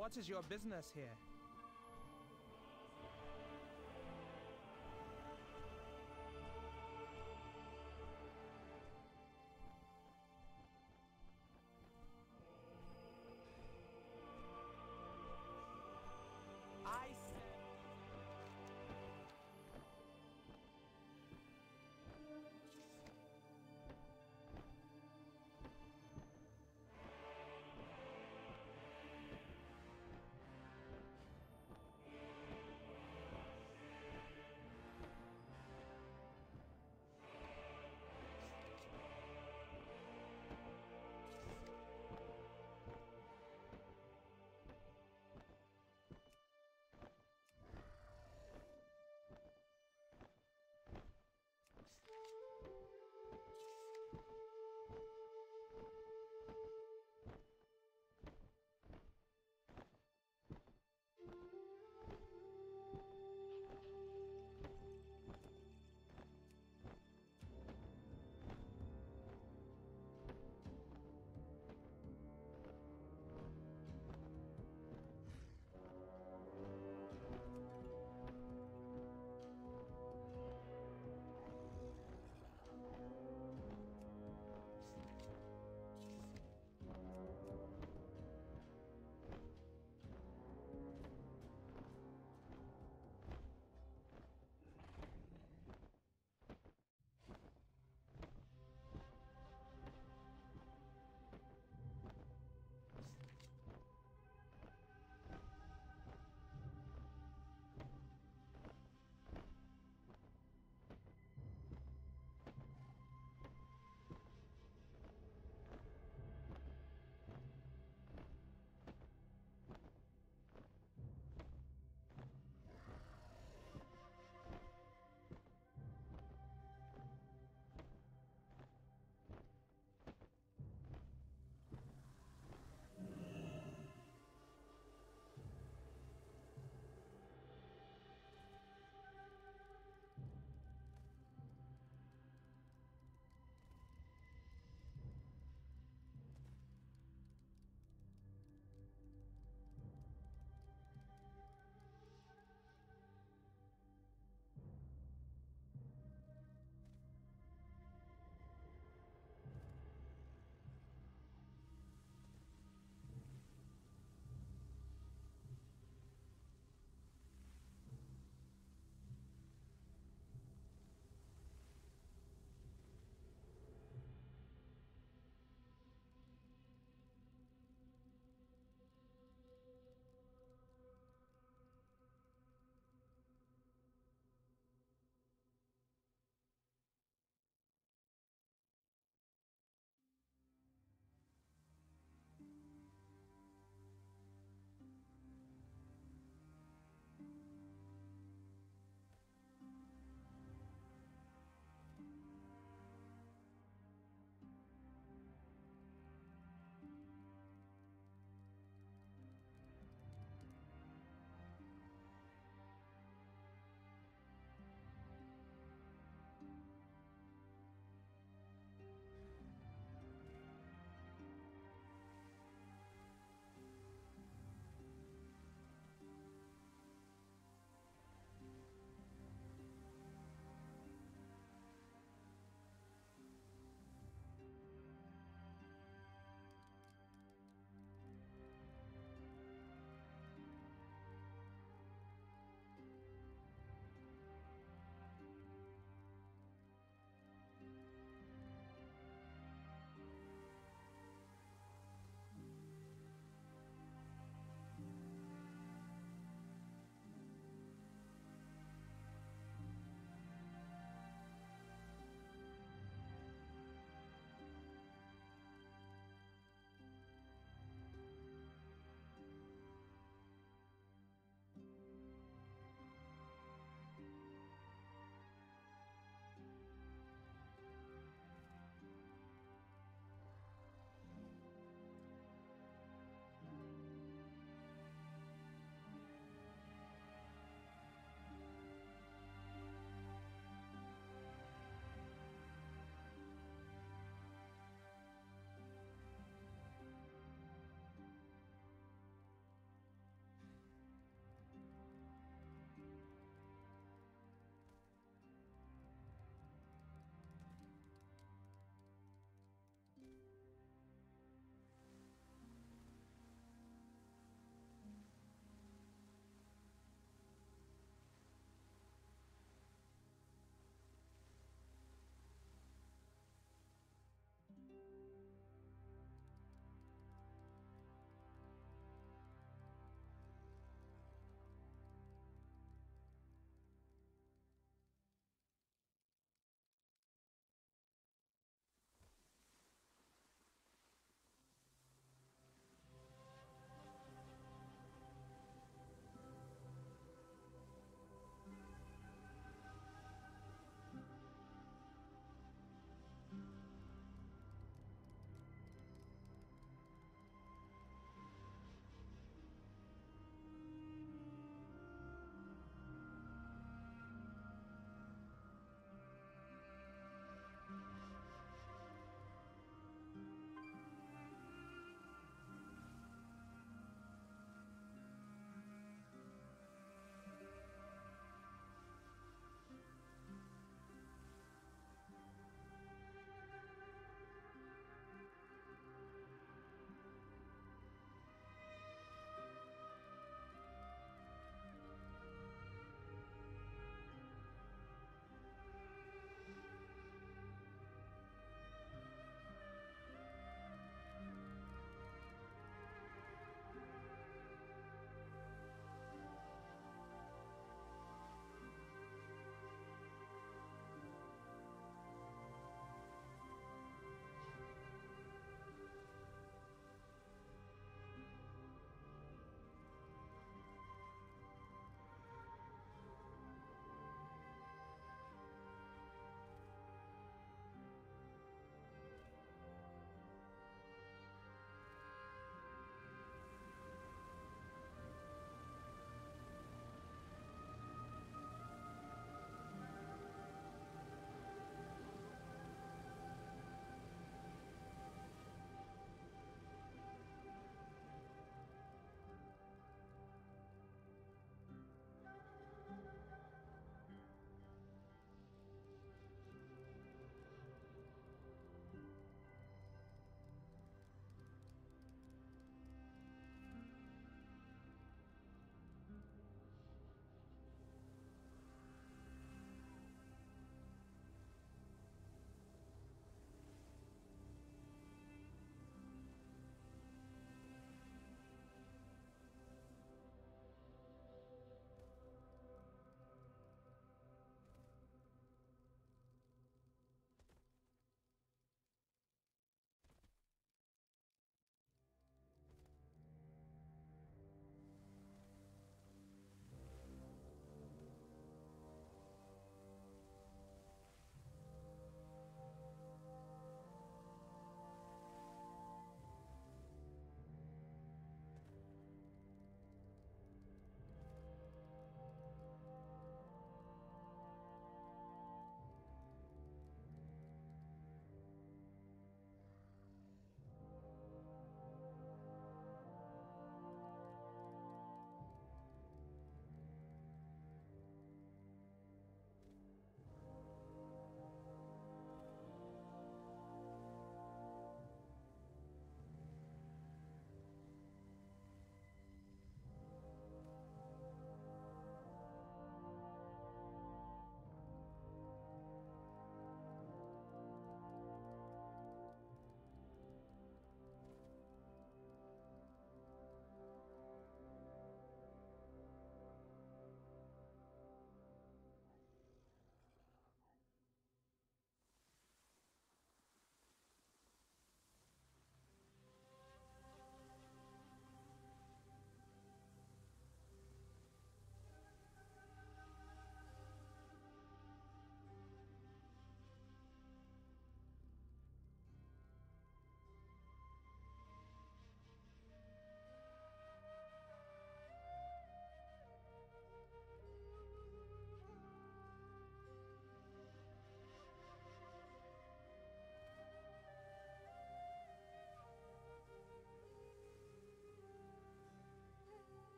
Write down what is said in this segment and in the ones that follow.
What is your business here?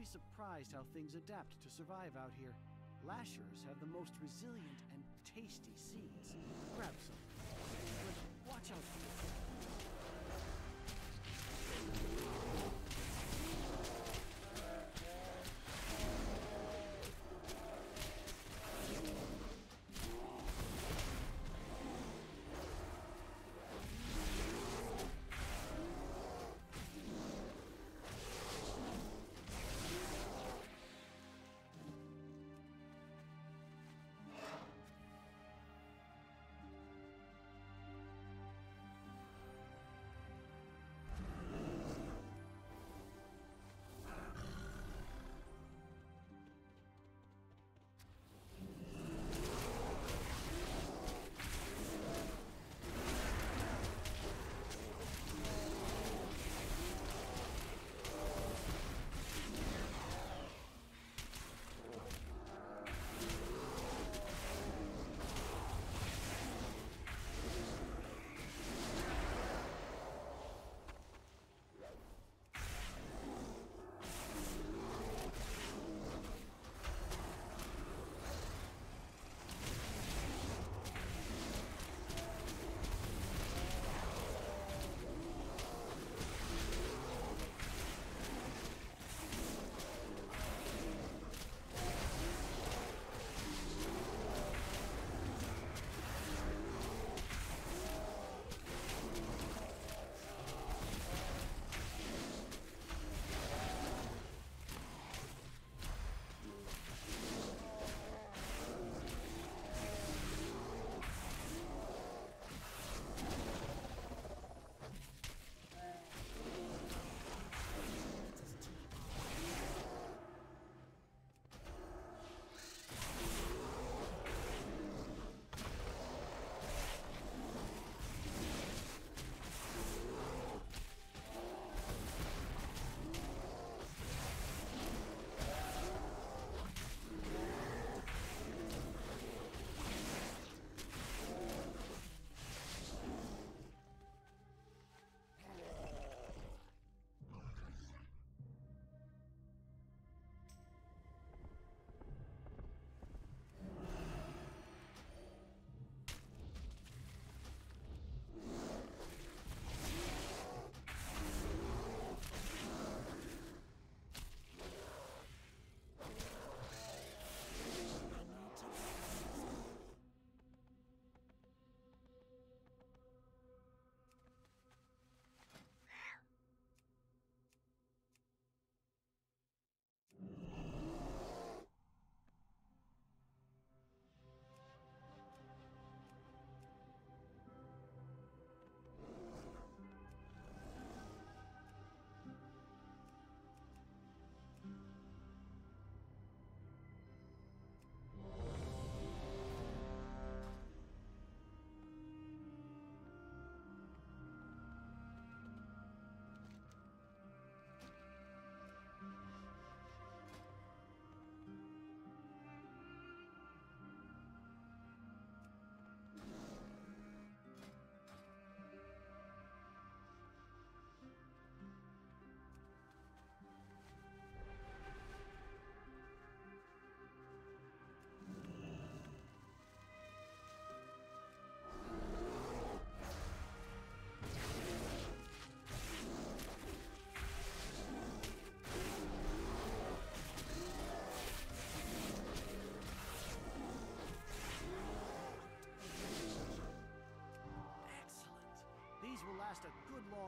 Be surprised how things adapt to survive out here. Lashers have the most resilient and tasty seeds. Grab some. But watch out for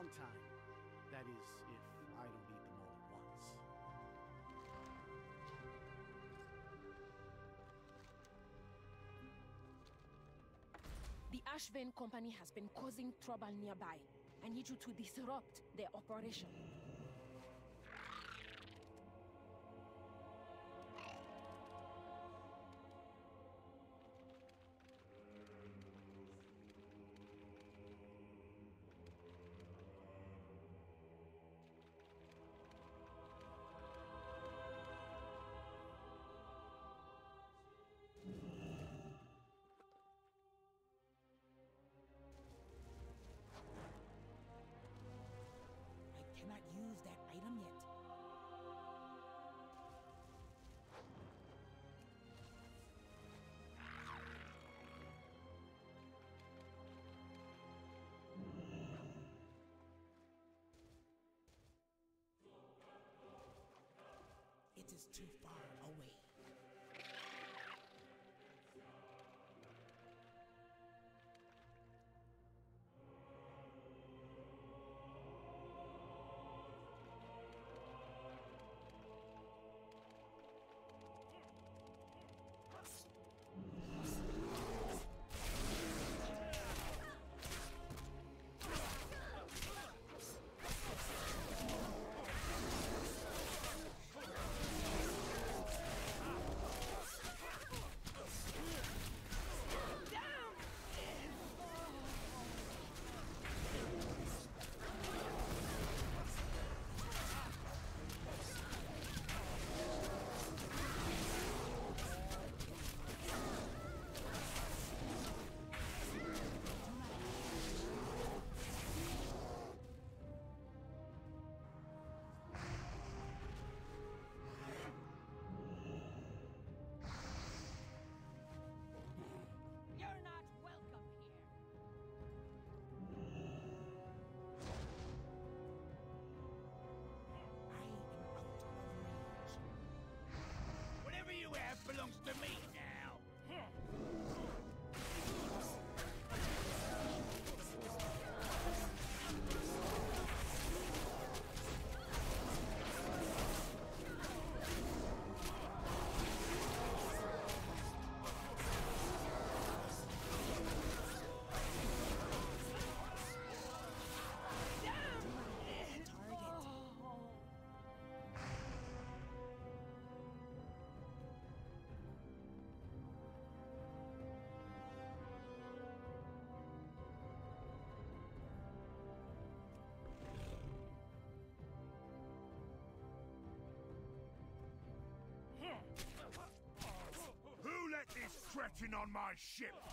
long time. That is, if I don't eat them all at once. The Ashvane Company has been causing trouble nearby. I need you to disrupt their operation. Is too far away. To me cretin on my ship?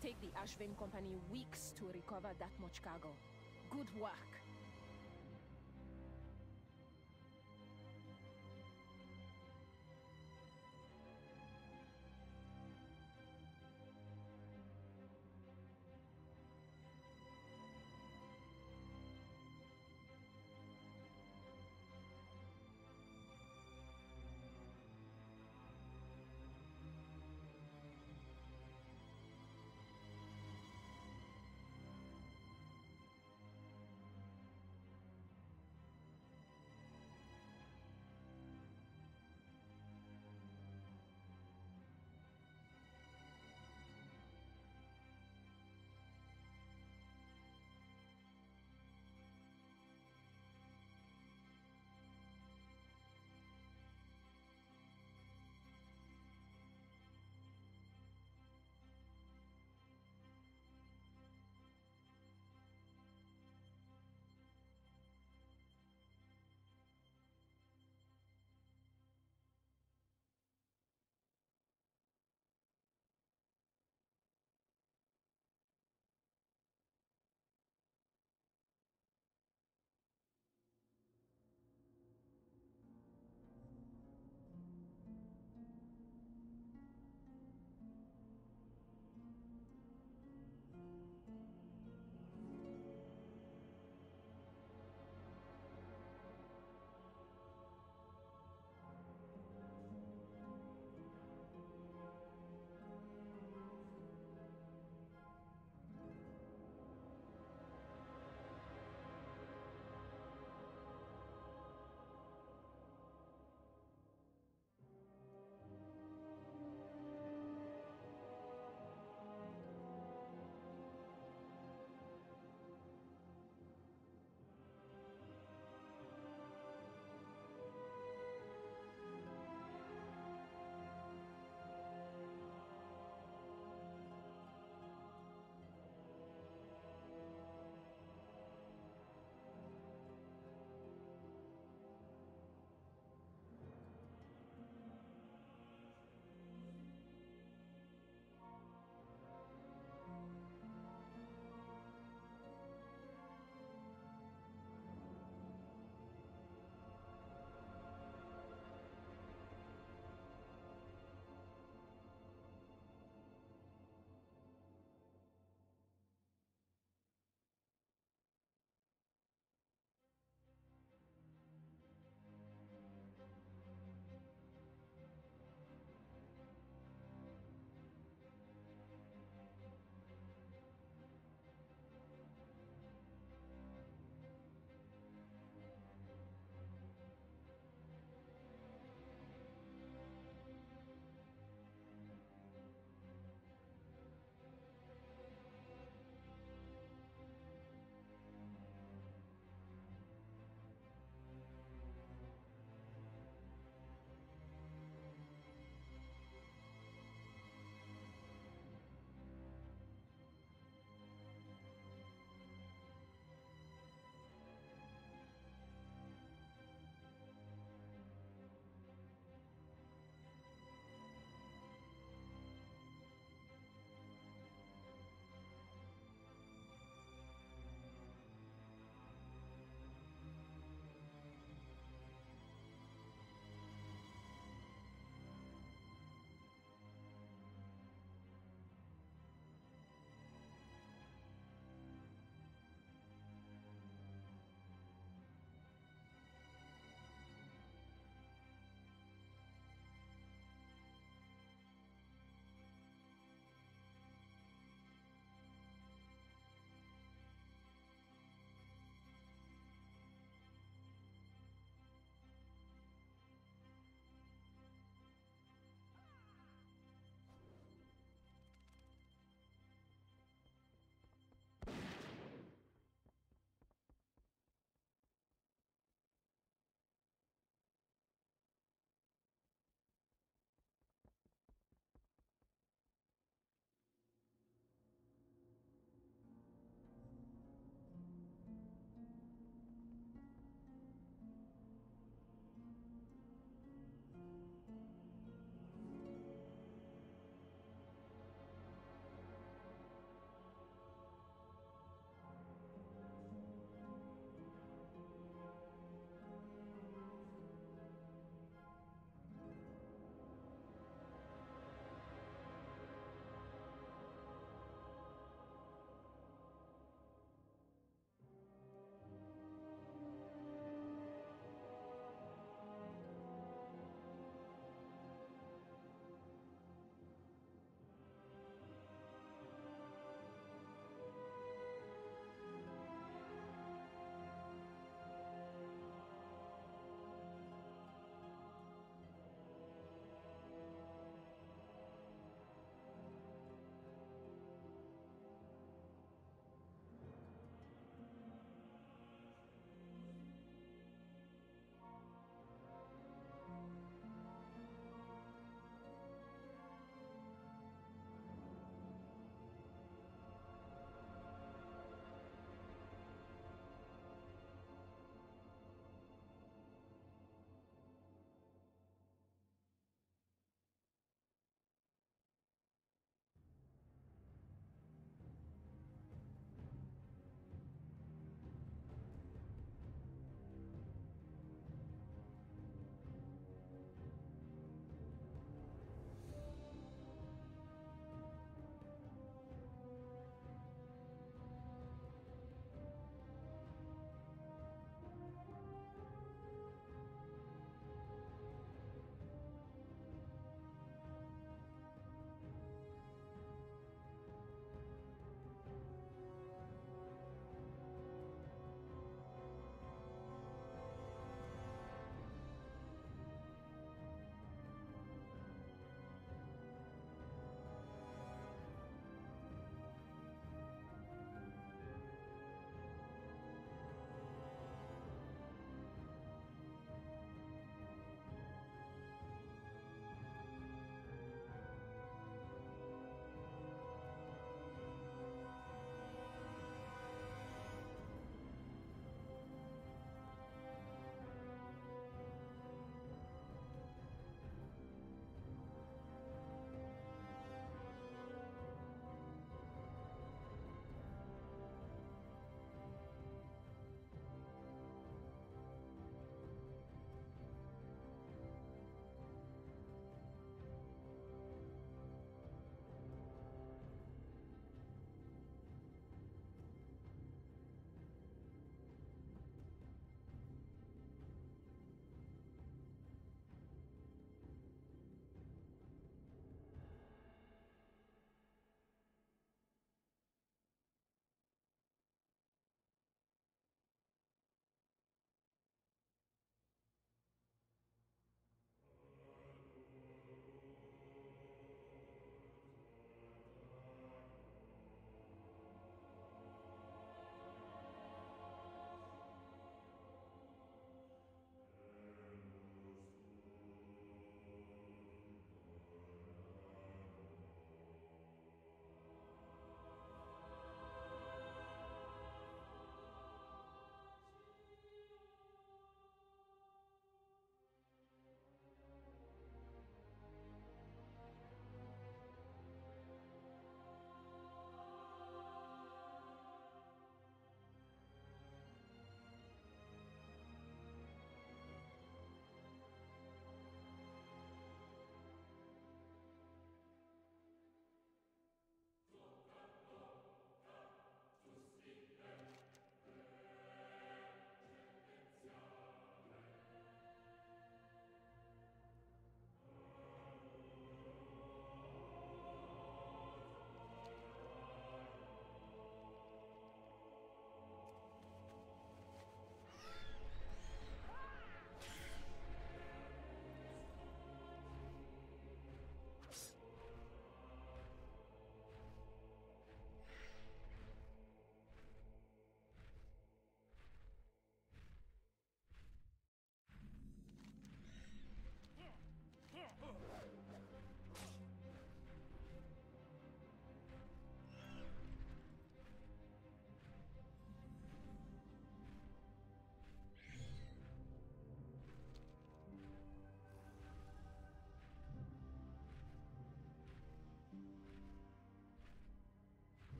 Take the Ashvane Company weeks to recover that much cargo. Good work.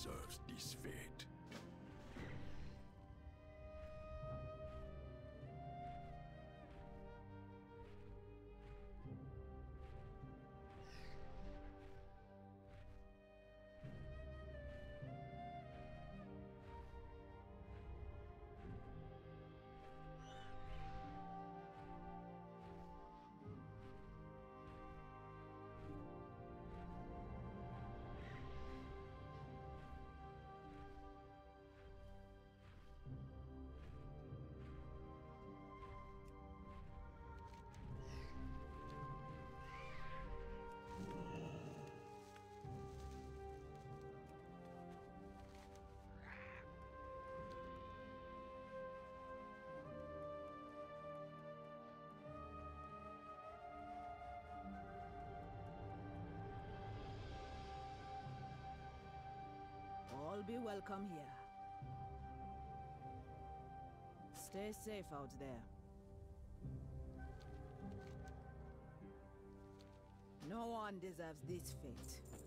Deserves this fate. All be welcome here. Stay safe out there. No one deserves this fate.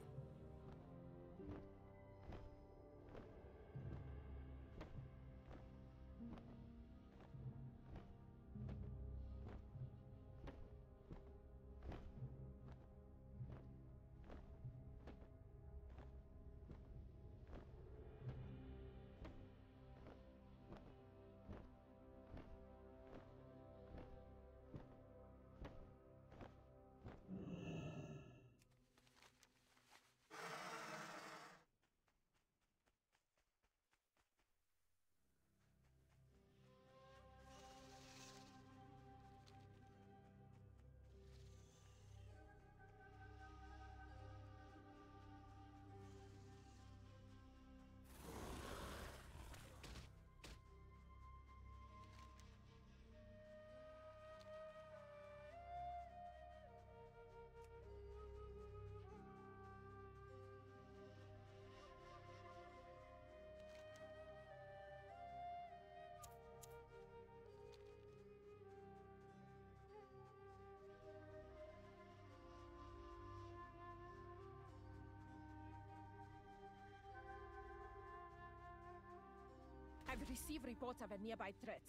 I've received reports of a nearby threat.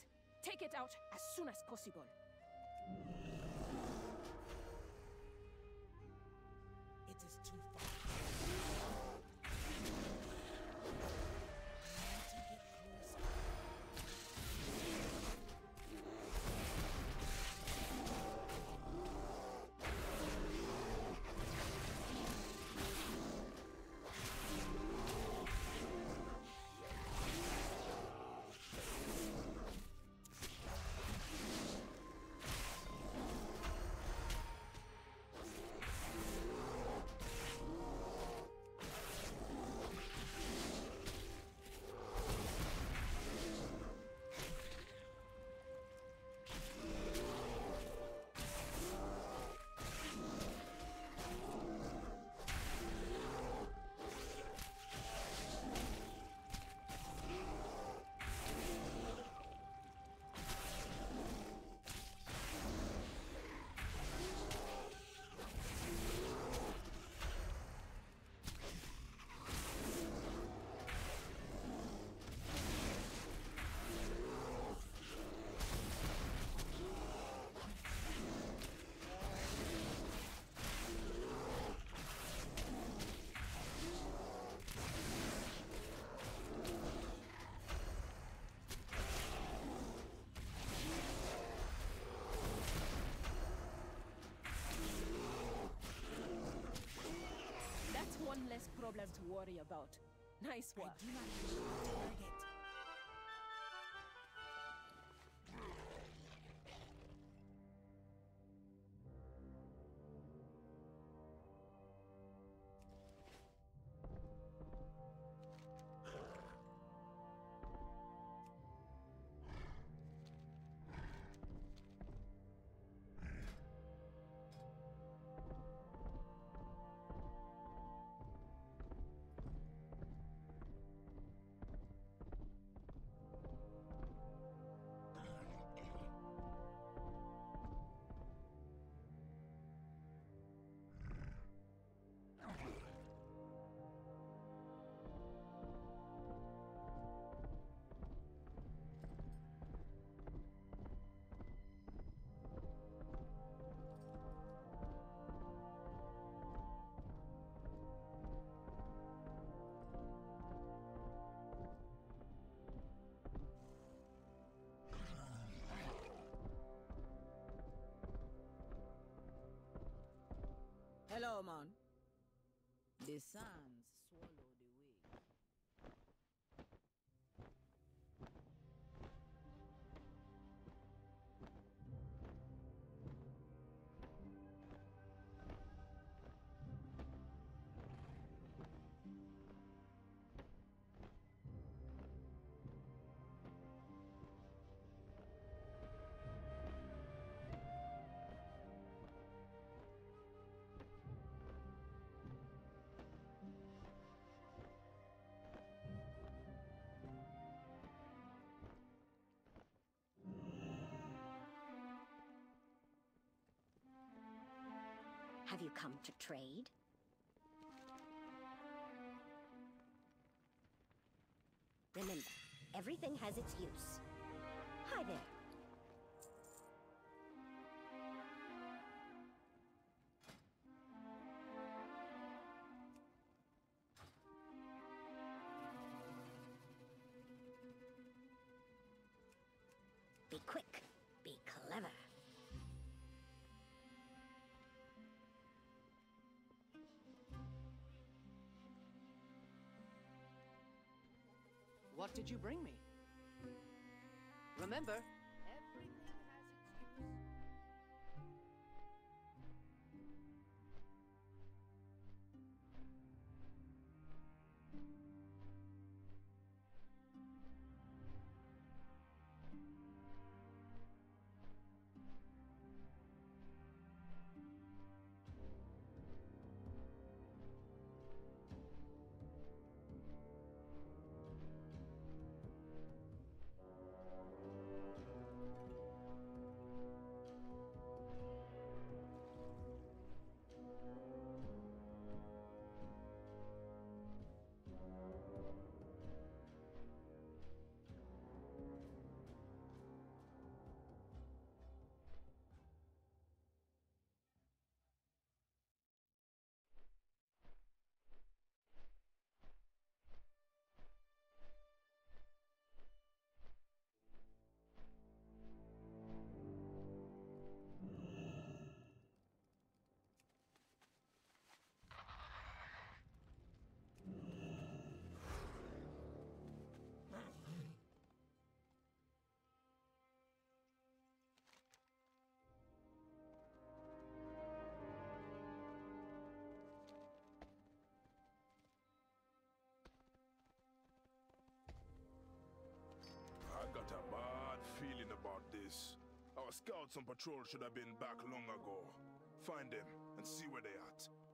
Take it out as soon as possible. Problem to worry about. Nice work. Hello, man. The sands Have you come to trade? Remember, everything has its use. Hi there. Be quick. What did you bring me? Remember, scouts on patrol should have been back long ago. Find them and see where they are at.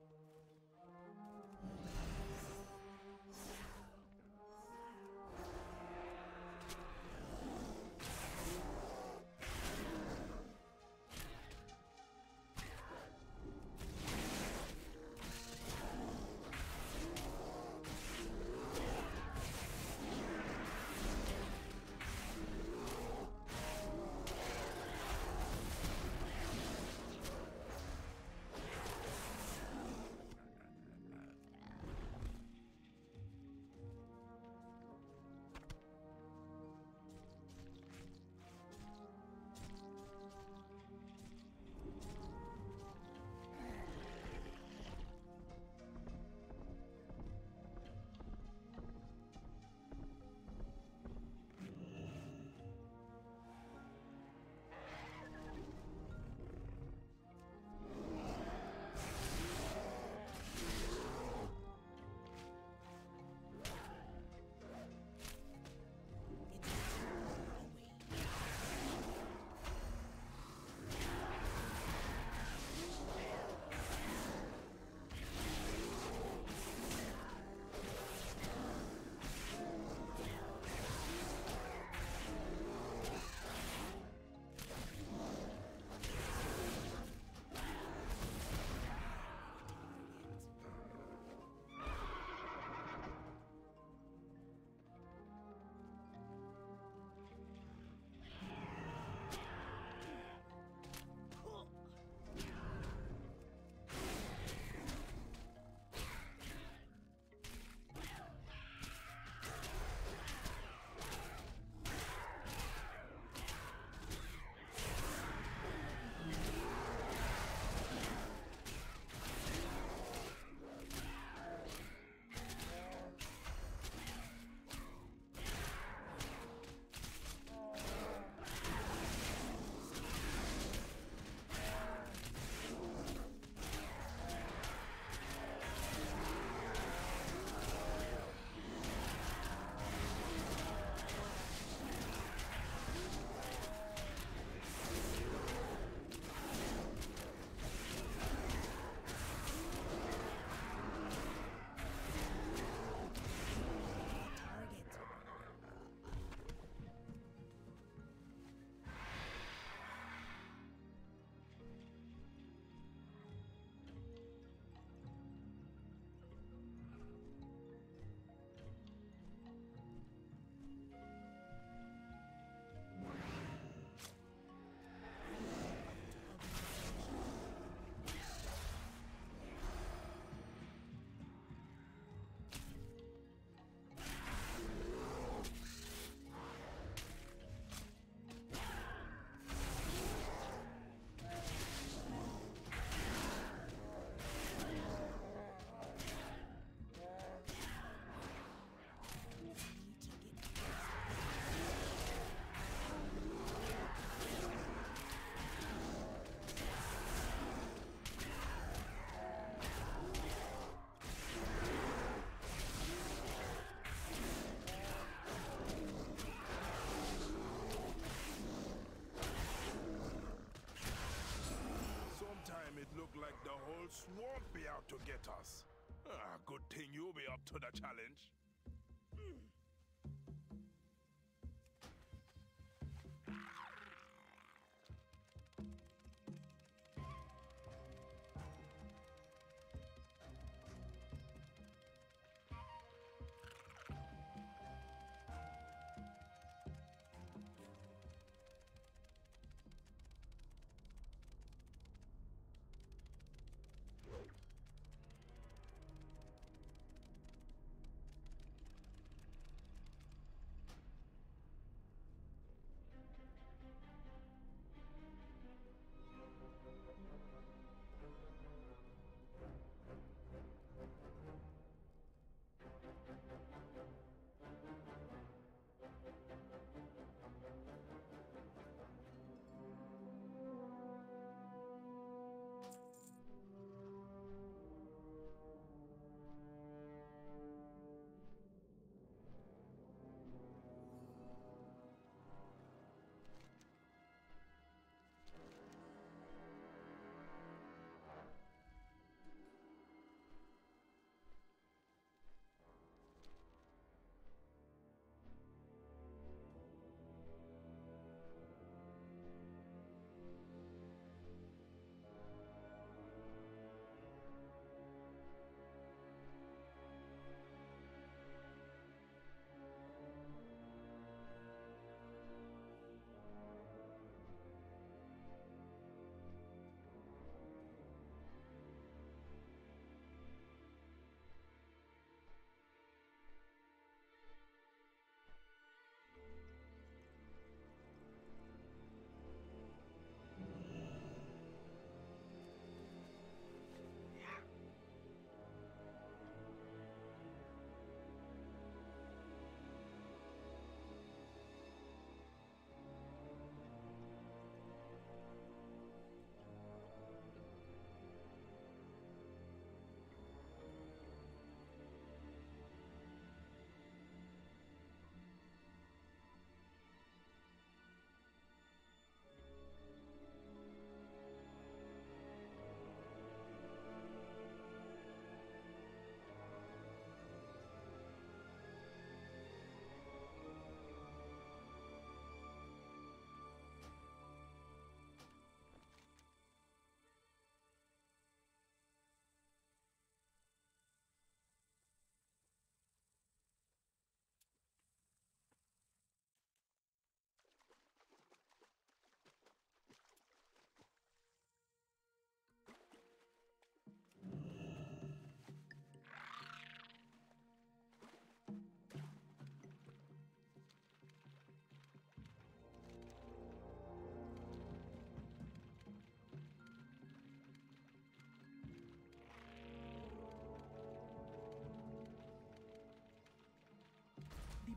To get us. Ah, good thing you'll be up to the challenge.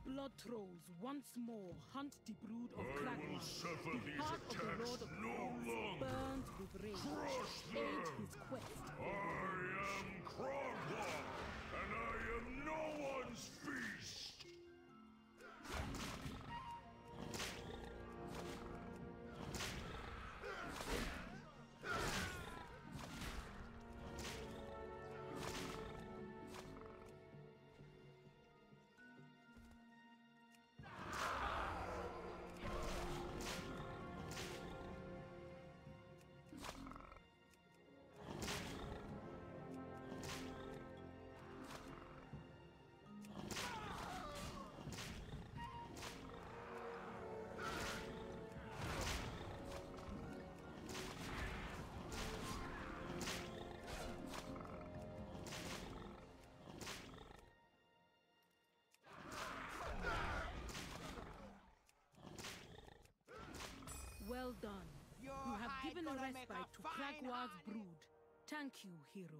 Blood trolls once more hunt the brood of I will Krag'wa. suffer The these the attacks of no longer. burns with rage. Crush Aid his quest. I am Krag'wa, Well done. Your you have given a respite to fine Krag'wa's brood. Thank you, hero.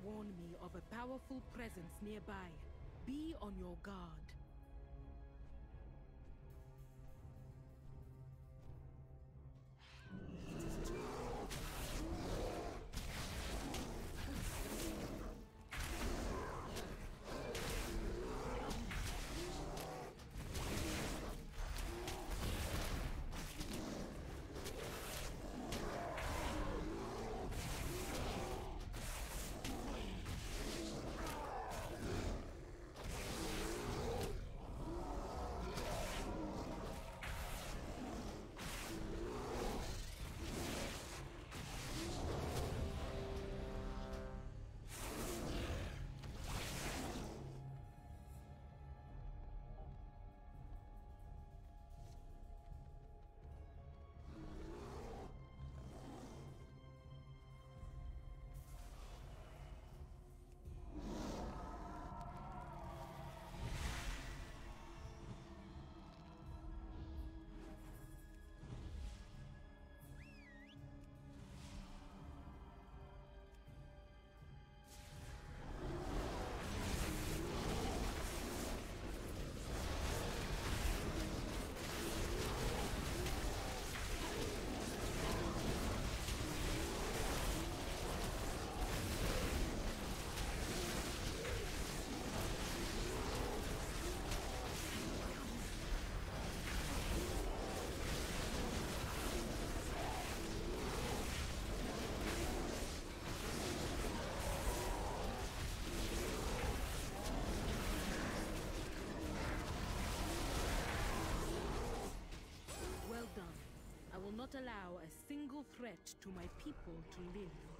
warned me of a powerful presence nearby. Be on your guard. Not allow a single threat to my people to live.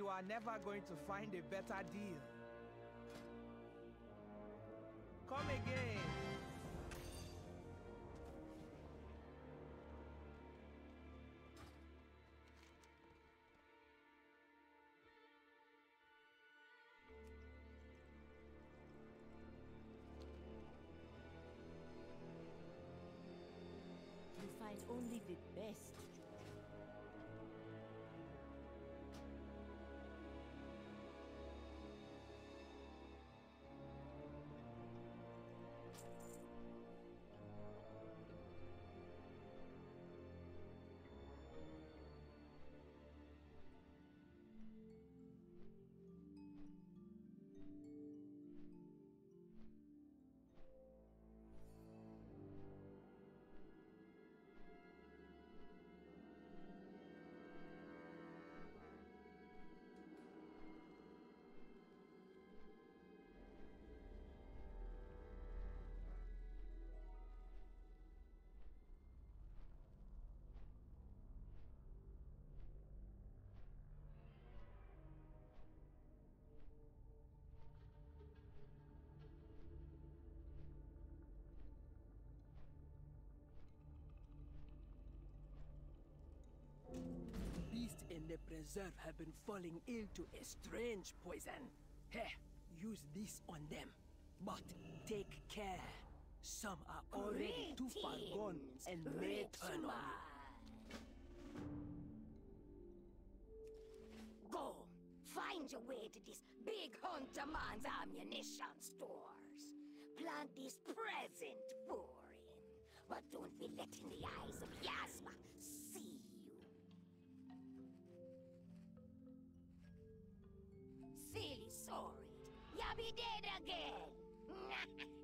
You are never going to find a better deal. Come again. You find only the best. The preserve have been falling ill to a strange poison. Here, use this on them. But take care. Some are already too far gone and may turn on you. Go! Find your way to this big hunter man's ammunition stores. Plant this present for him. But don't be letting the eyes of Yazma be dead again.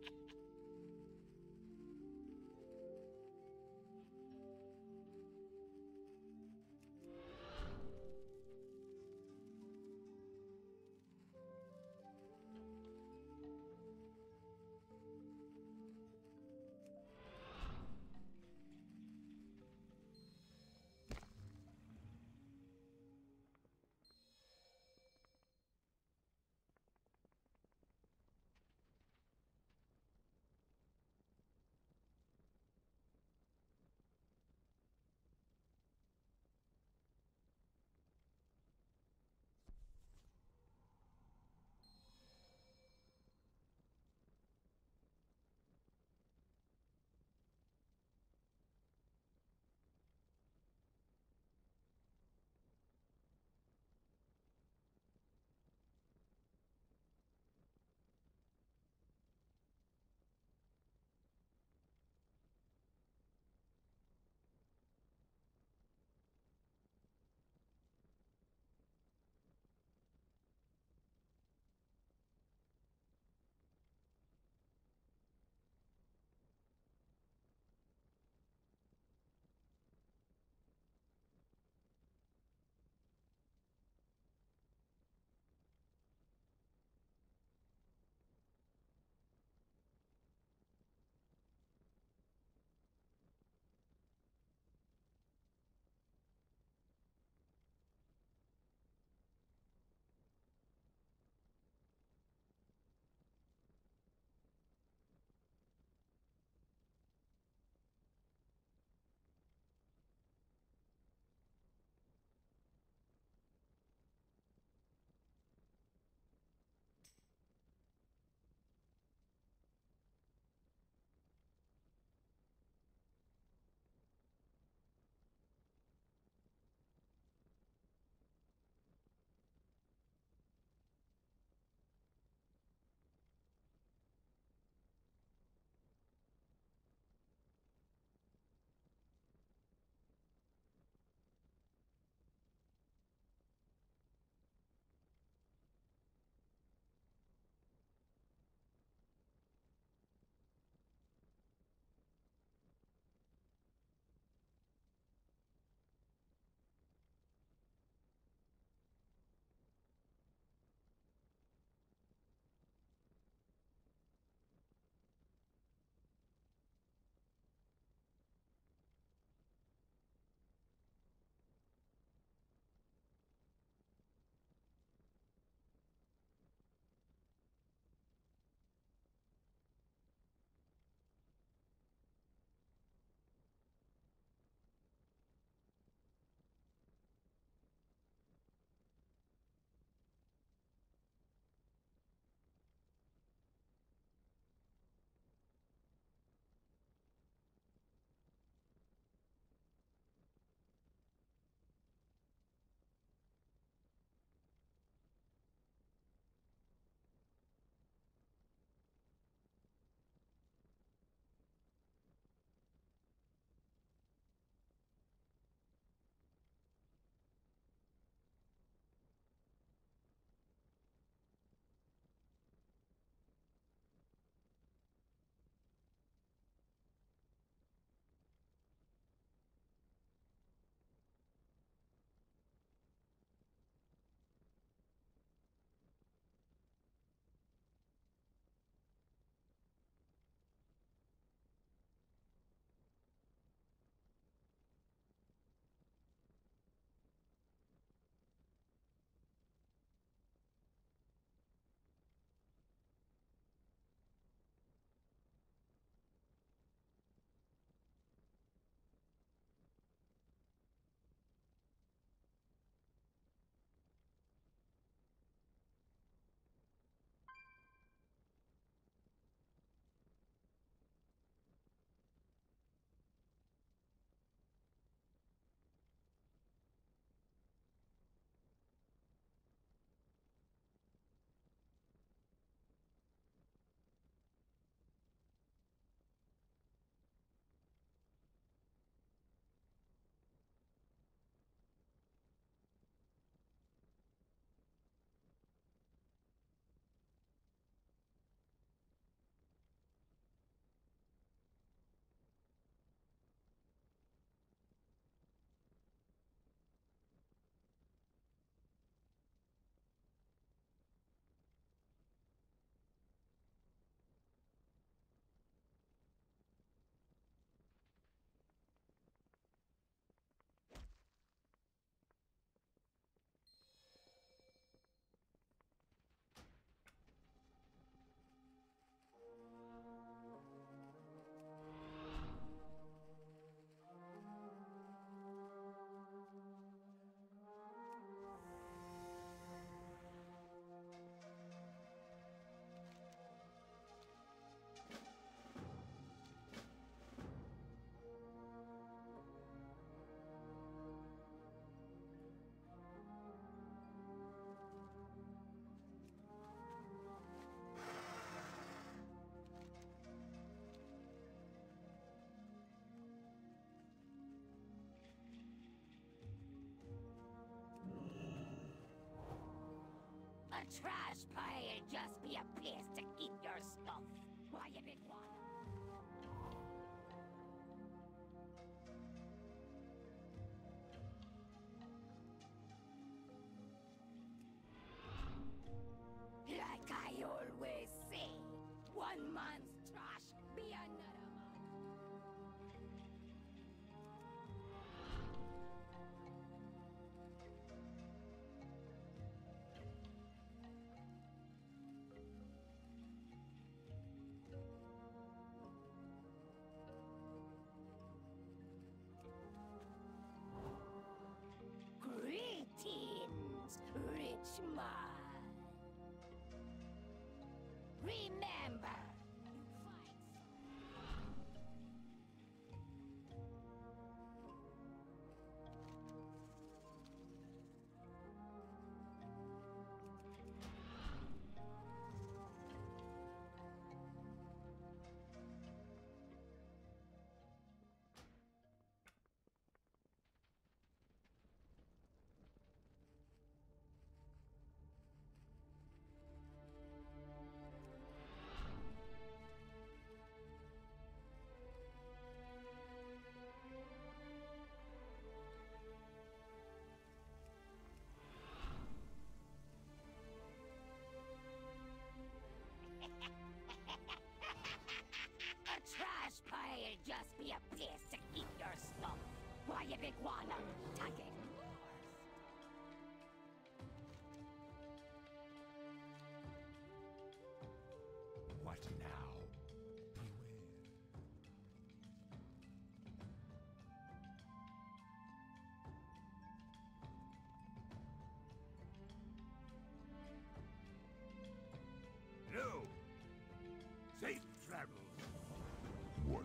trash pile just be a place to keep your stuff.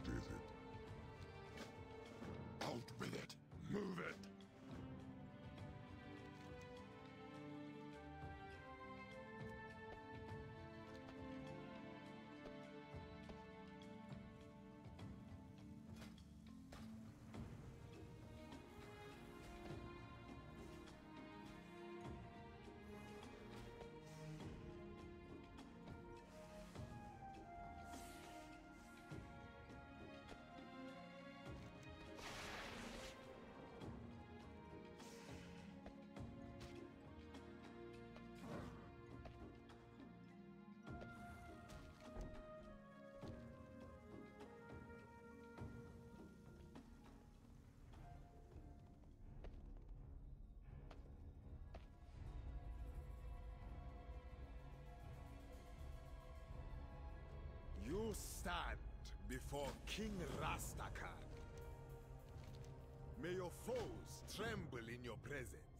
is it? You stand before King Rastakhan. May your foes tremble in your presence.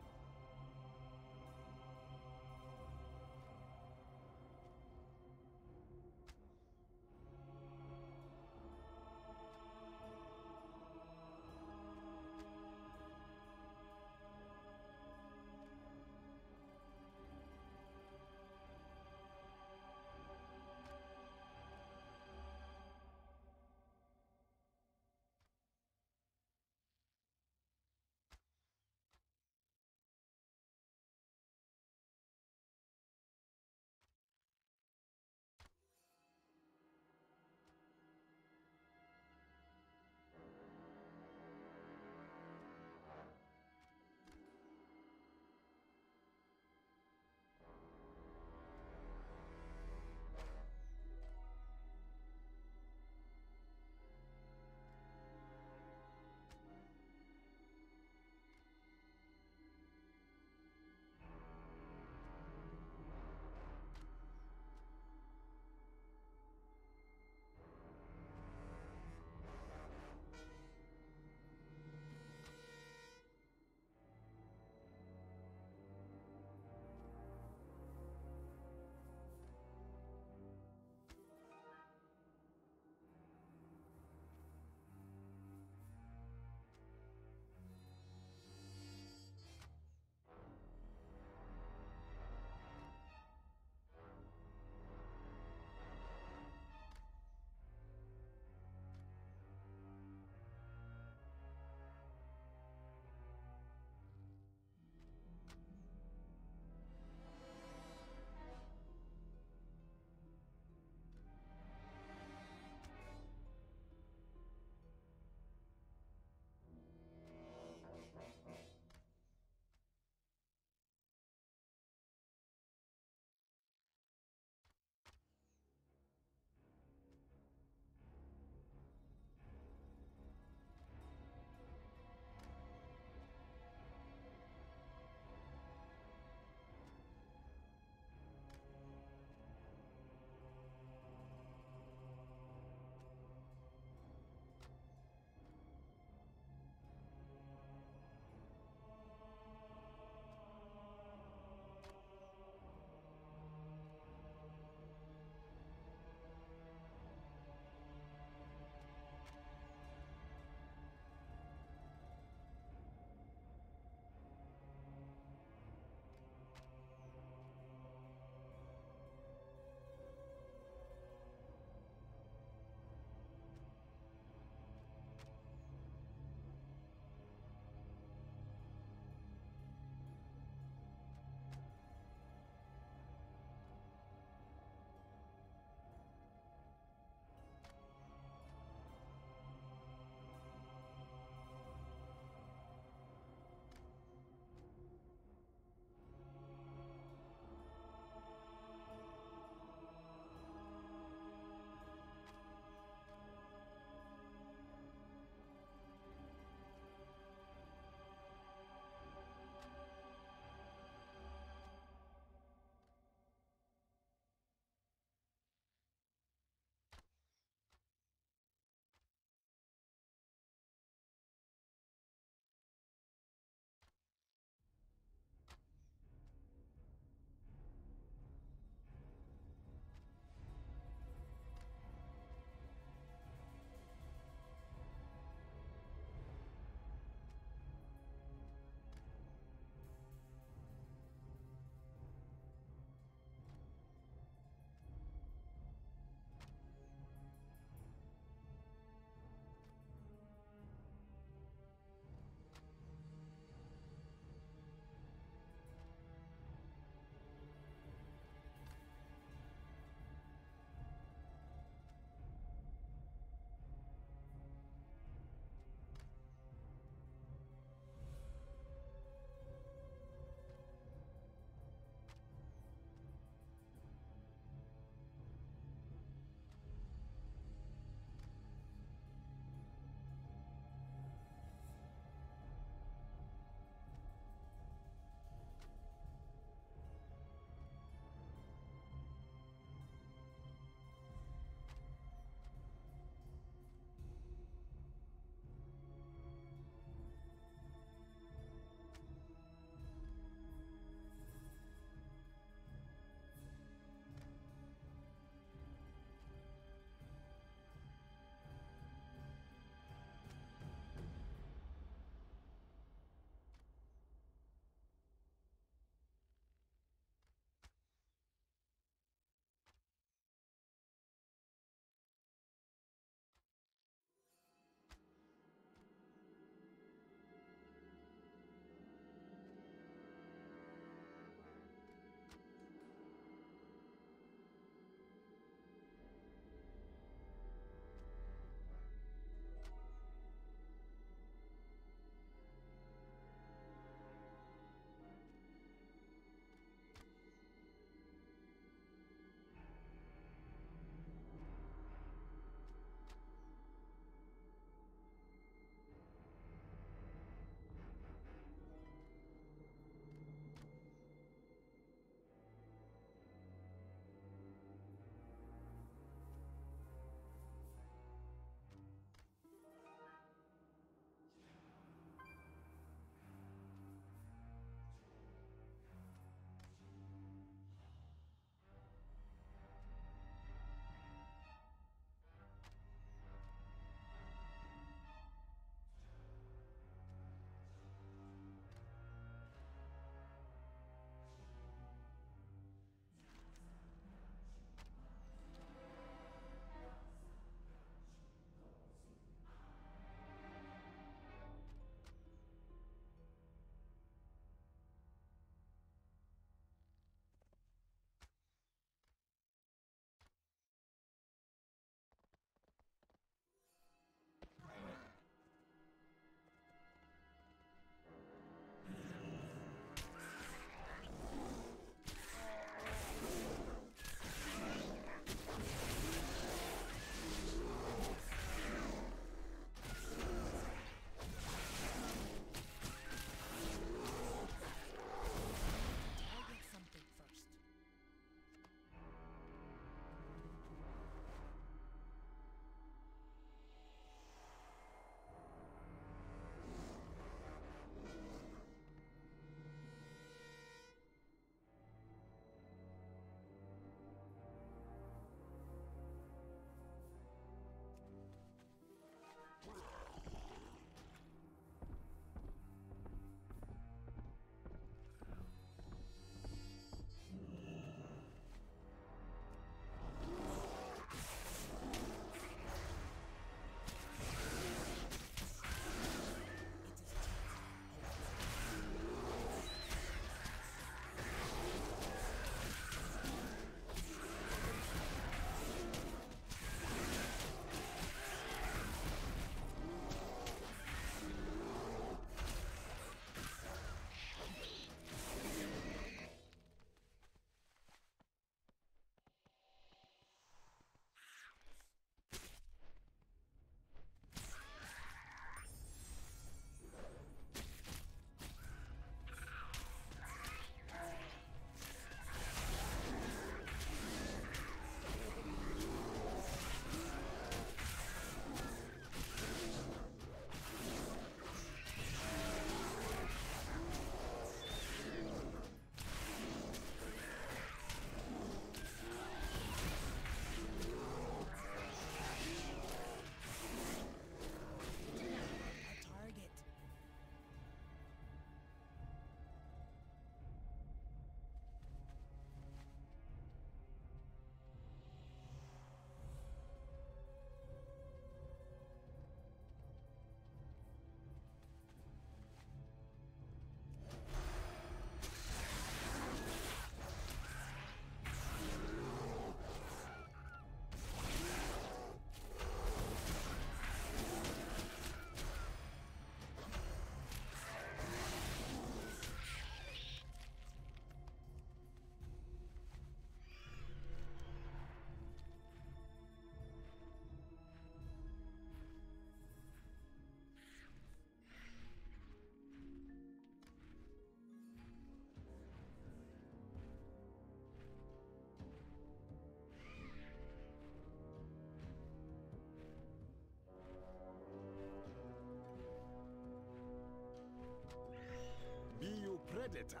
Better.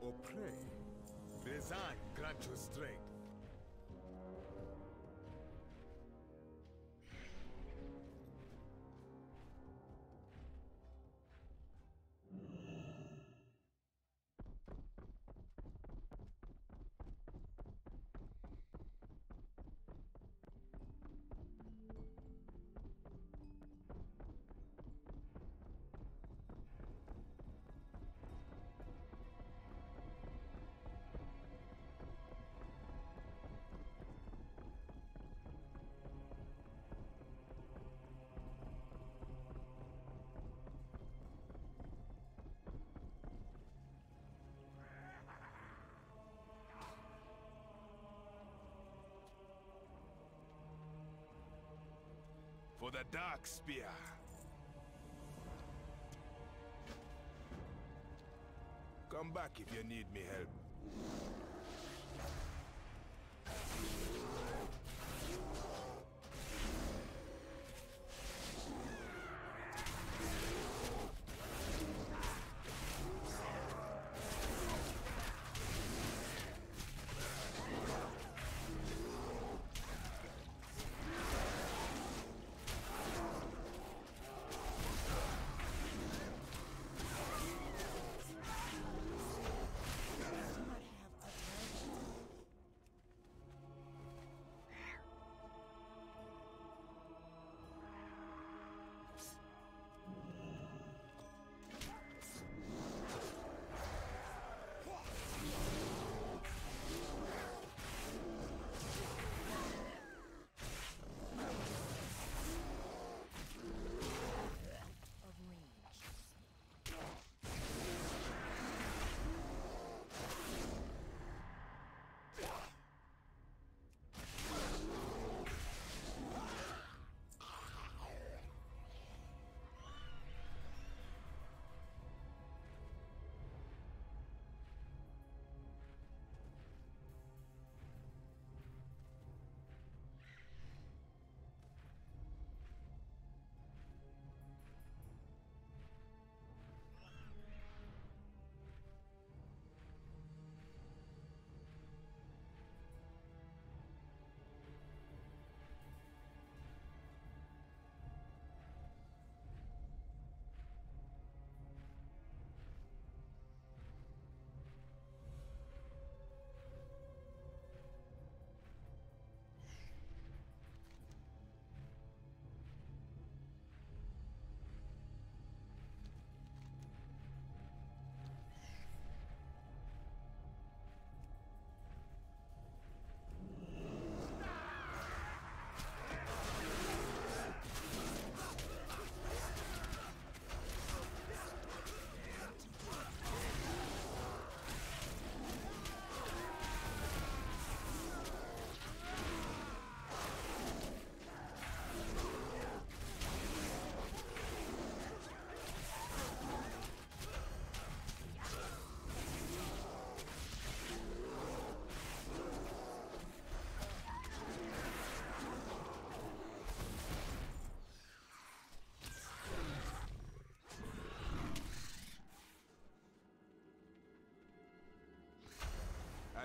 Or pray. Rezan grant you strength. For the Darkspear. Come back if you need me help.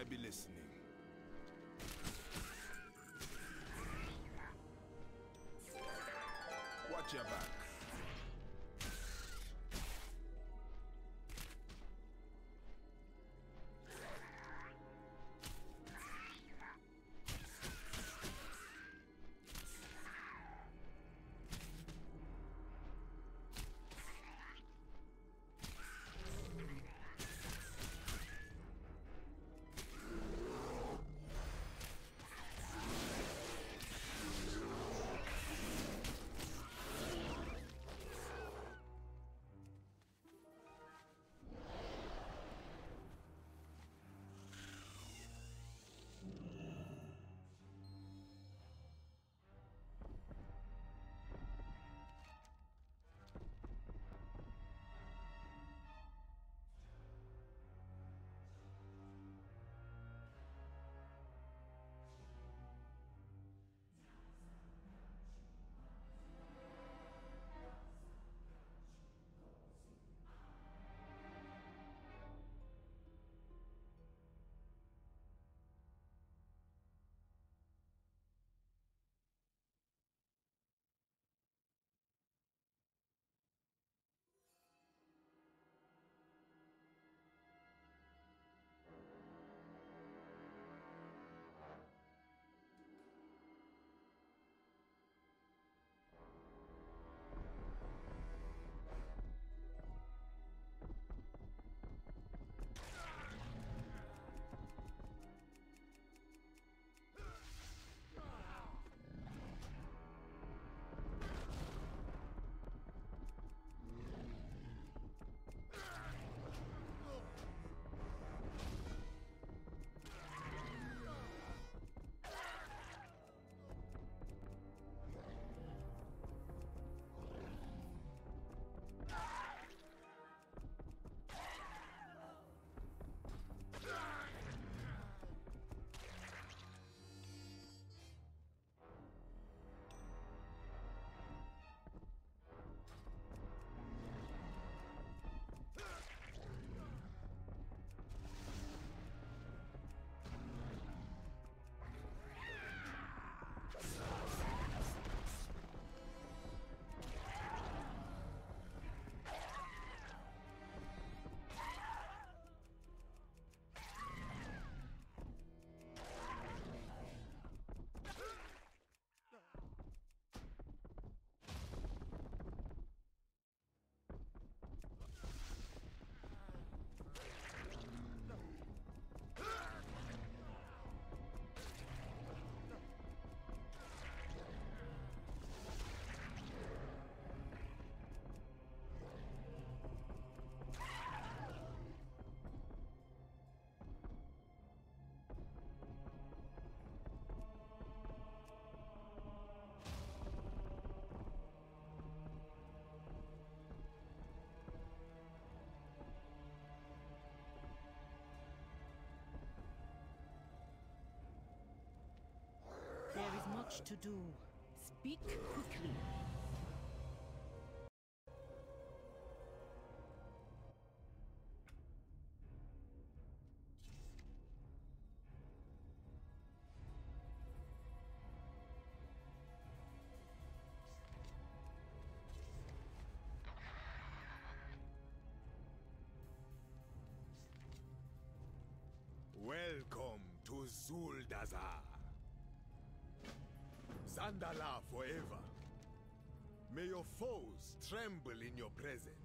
Be listening. Watch your back. Much to do. Speak quickly. Your foes tremble in your presence.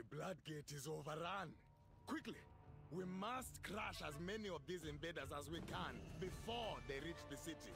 The Bloodgate is overrun. Quickly! We must crush as many of these invaders as we can before they reach the city.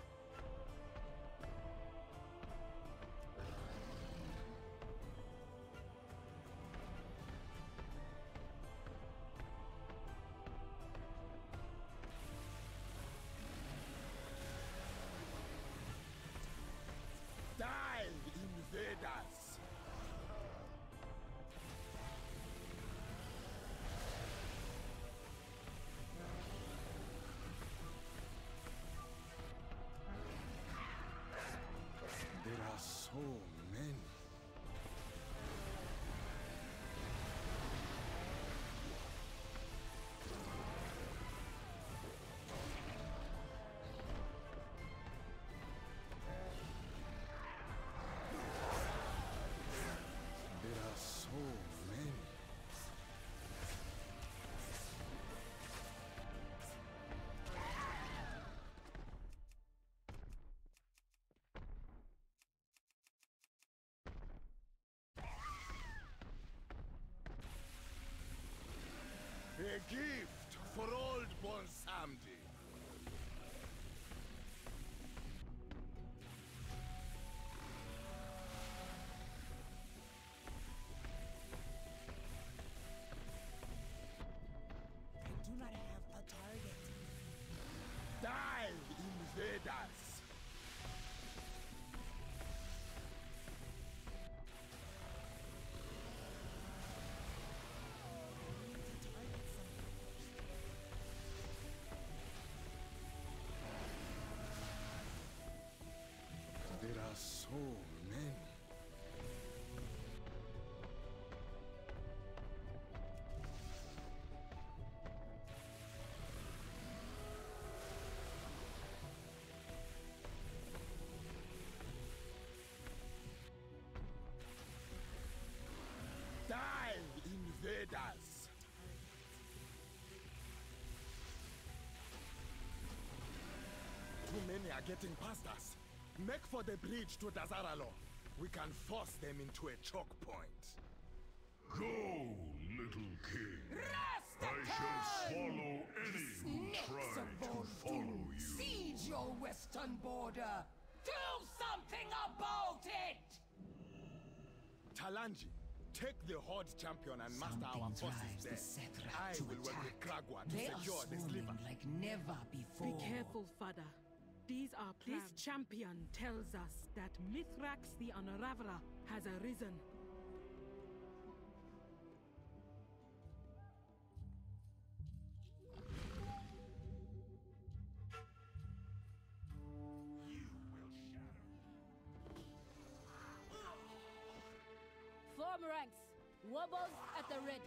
A getting past us. Make for the bridge to Dazar'alor. We can force them into a choke point. Go, little king. I shall swallow any who try to follow you. Siege your western border! Do something about it! Talanji, take the Horde champion and master our forces there. I will work with Krag'wa to They are secure the sliver. like never before. Be careful, father. These are This champion tells us that Mythrax the Unraveler has arisen. Form ranks. Wobbles at the ready.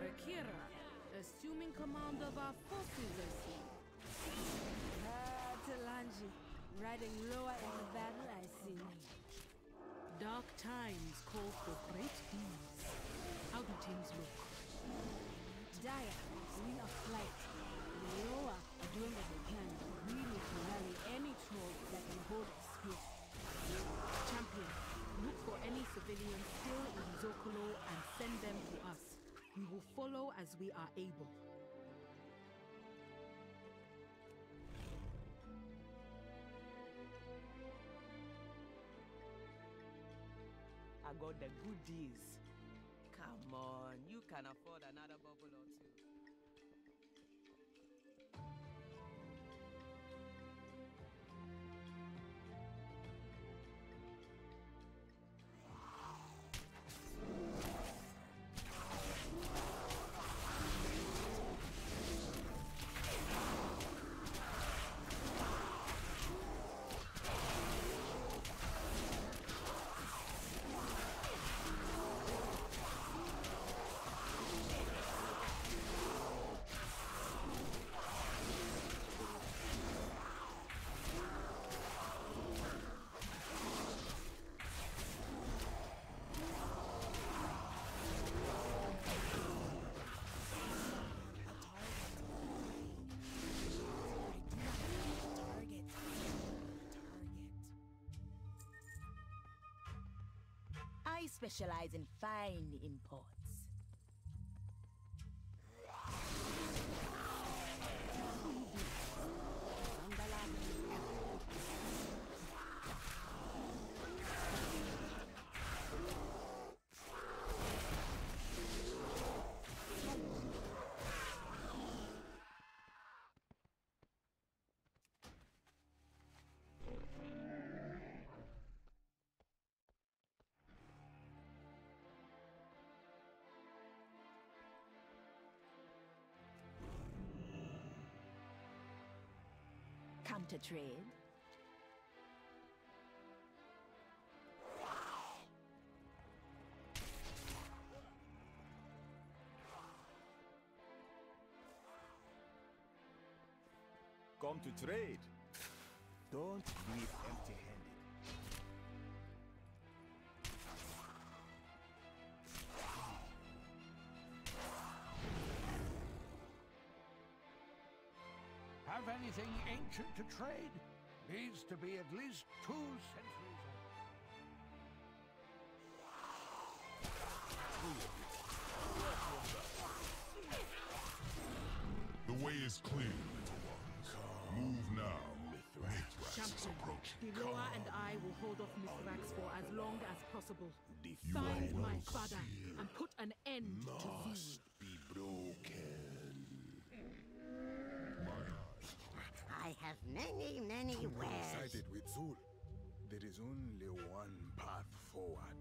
Rakira, assuming command of our forces, I see. Talanji, riding lower in the battle I see. Dark times call for great deeds. How do teams look? Dire. wing of flight. The are doing what they can. We need to rally any troll that can hold a spear. Champion, look for any civilians still in Zocalo and send them to us. We will follow as we are able. Forgot the goodies. Come on, you can afford another bubble or two. I specialize in fine imports. Come to trade? Come to trade. Don't leave anything ancient to trade? Needs to be at least two centuries old. The way is clear, little ones. Move now. Mythrax Champion, approaching. And I will hold off Mythrax for as long as possible. You Find my father and put an end to these. be broken. I have many, many wares. Sided with Zul. There is only one path forward.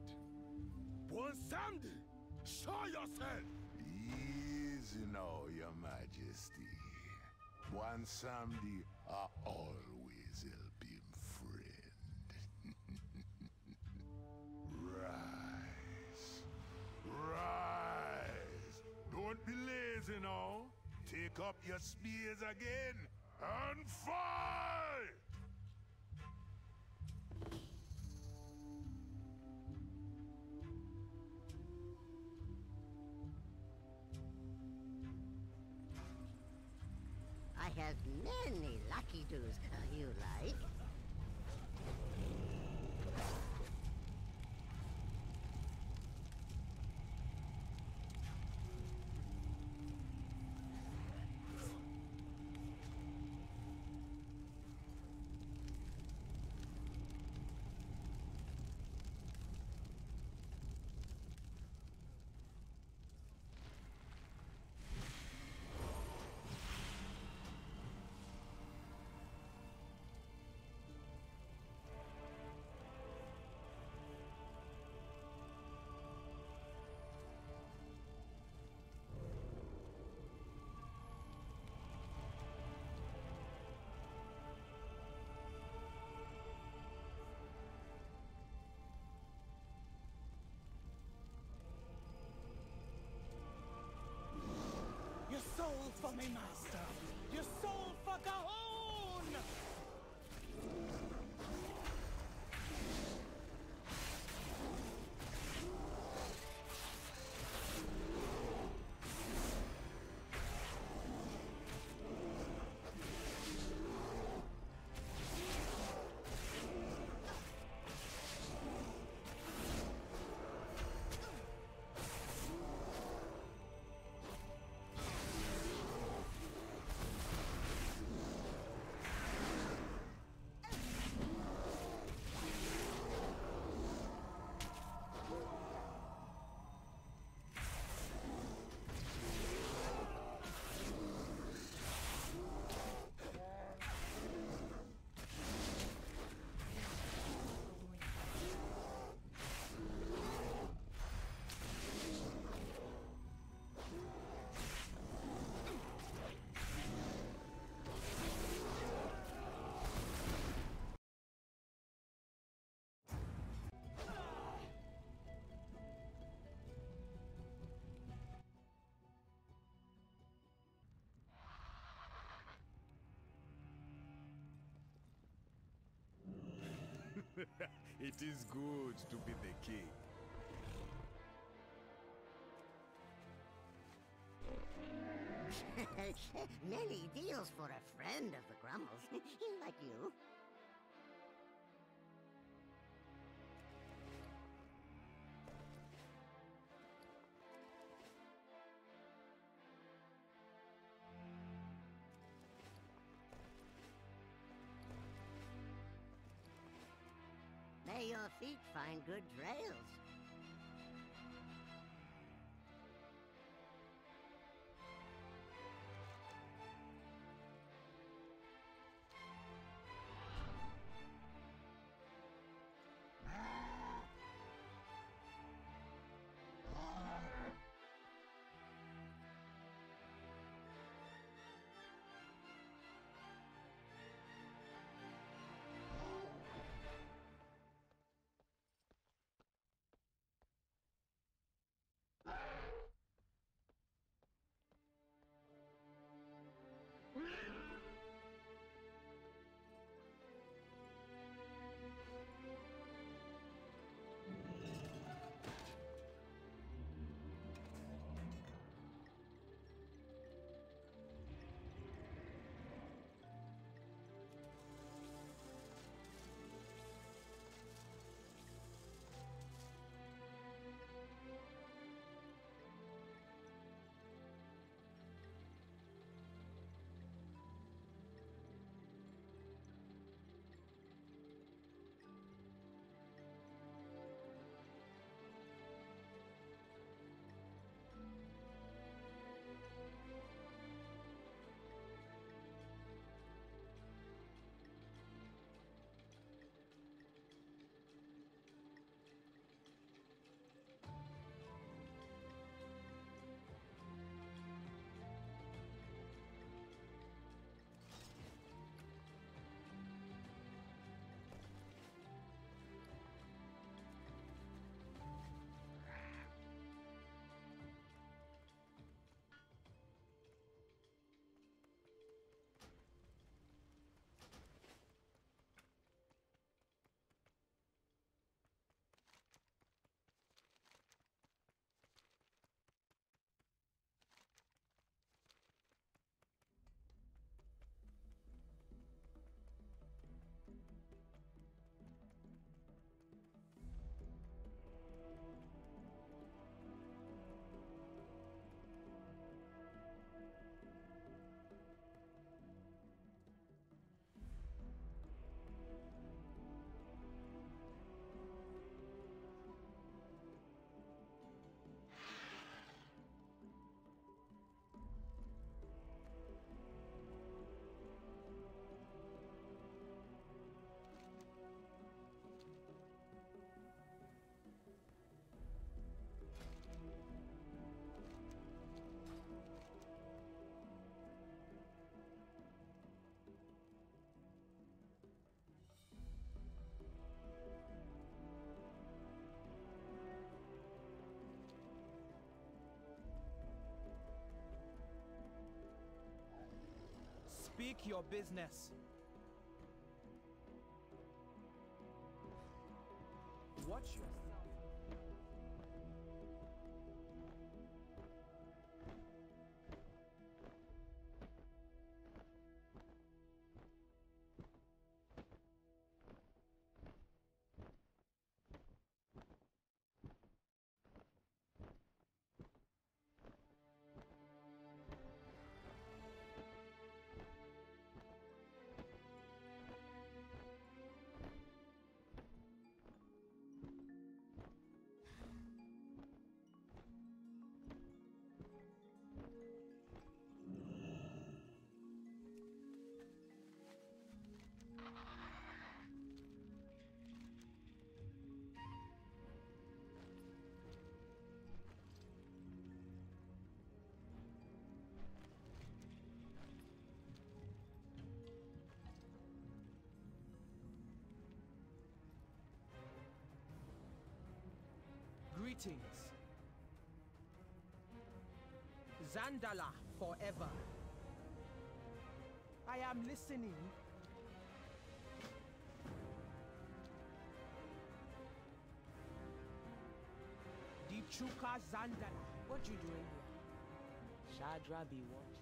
Bwonsamdi, show yourself! Easy now, your majesty. One Samdi are always help him friend. Rise. Rise. Don't be lazy now. Take up your spears again and fight! I have many lucky doos uh, you like. For me, master! Your soul for it is good to be the king. Many deals for a friend of the Grummles, find good trails. Speak your business. meetings. Zandalar forever. I am listening. Dichuka Zandalar. What you doing here? Shadra one